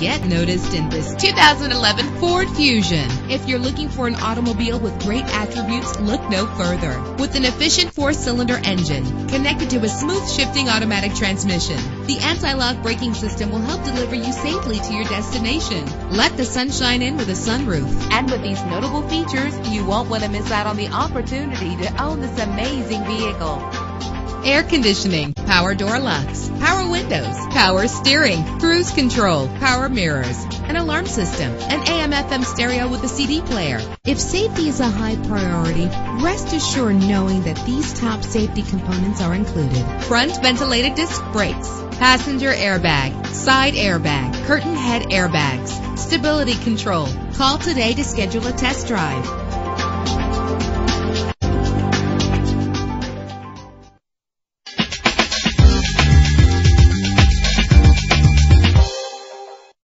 get noticed in this 2011 Ford Fusion. If you're looking for an automobile with great attributes, look no further. With an efficient four-cylinder engine connected to a smooth shifting automatic transmission, the anti-lock braking system will help deliver you safely to your destination. Let the sunshine in with a sunroof. And with these notable features, you won't want to miss out on the opportunity to own this amazing vehicle air conditioning, power door locks, power windows, power steering, cruise control, power mirrors, an alarm system, an AM FM stereo with a CD player. If safety is a high priority, rest assured knowing that these top safety components are included. Front ventilated disc brakes, passenger airbag, side airbag, curtain head airbags, stability control. Call today to schedule a test drive.